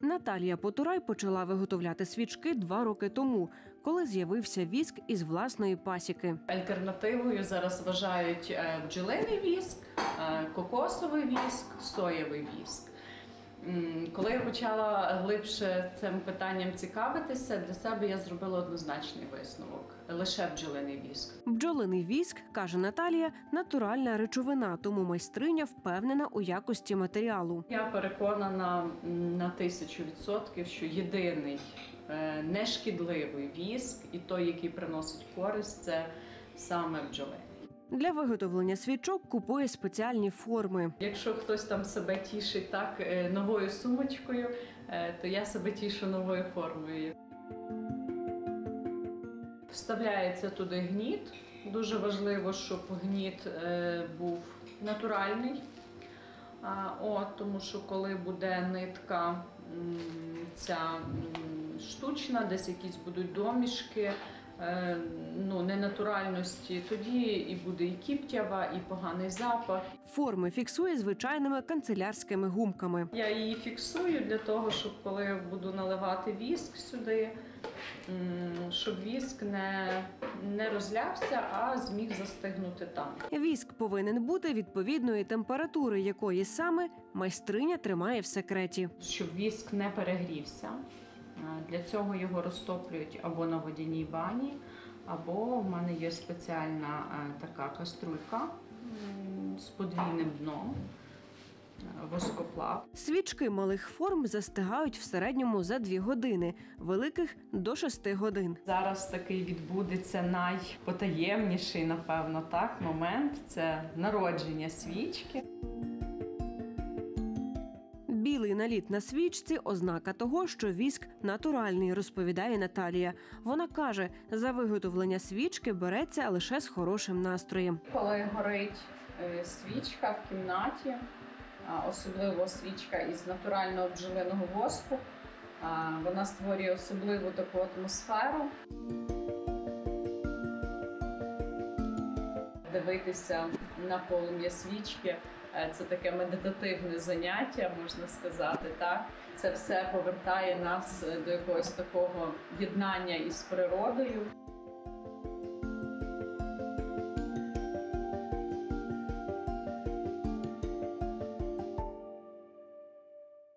Наталія Потурай почала виготовляти свічки два роки тому, коли з'явився віск із власної пасіки. Альтернативою зараз вважають е, бджолиний віск, е, кокосовий віск, соєвий віск. Коли я почала глибше цим питанням цікавитися, для себе я зробила однозначний висновок: лише бджолиний віск. Бджолиний віск, каже Наталія, натуральна речовина, тому майстриня впевнена у якості матеріалу. Я переконана на тисячу відсотків, що єдиний е, нешкідливий віск і той, який приносить користь, це саме бджоли. Для виготовлення свічок купує спеціальні форми. Якщо хтось там себе тішить так е, новою сумочкою, е, то я себе тішу новою формою. Вставляється туди гніт. Дуже важливо, щоб гніт е, був натуральний. От, тому що коли буде нитка ця штучна, десь якісь будуть домішки, ну, ненатуральності, тоді і буде і кіптява, і поганий запах. Форми фіксує звичайними канцелярськими гумками. Я її фіксую для того, щоб коли я буду наливати віск сюди, щоб віск не, не розлявся, а зміг застигнути там. Віск повинен бути відповідної температури, якої саме майстриня тримає в секреті. Щоб віск не перегрівся. Для цього його розтоплюють або на водяній бані, або в мене є спеціальна е, така каструлька з подвійним дном, е, воскоплав. Свічки малих форм застигають в середньому за дві години, великих до шести годин. Зараз такий відбудеться найпотаємніший, напевно, так момент це народження свічки. Наліт на свічці ознака того, що віск натуральний, розповідає Наталія. Вона каже, за виготовлення свічки береться лише з хорошим настроєм. Коли горить е, свічка в кімнаті, особливо свічка із натурального бджолиного воску, вона створює особливу таку атмосферу. Дивитися на полум'я свічки це таке медитативне заняття, можна сказати. Так? Це все повертає нас е, до якогось такого єднання із природою.